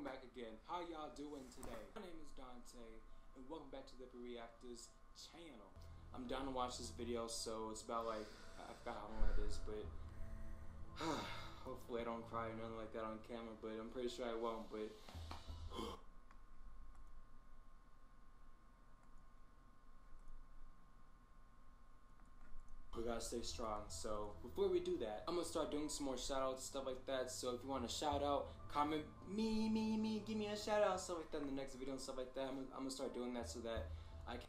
Welcome back again. How y'all doing today? My name is Dante, and welcome back to the Reactors channel. I'm down to watch this video, so it's about like I forgot how long it is, but hopefully I don't cry or nothing like that on camera. But I'm pretty sure I won't. But gotta stay strong. So before we do that, I'm gonna start doing some more shout outs, stuff like that. So if you want a shout out, comment me, me, me, give me a shout out, stuff like that in the next video and stuff like that. I'm I'm gonna start doing that so that I can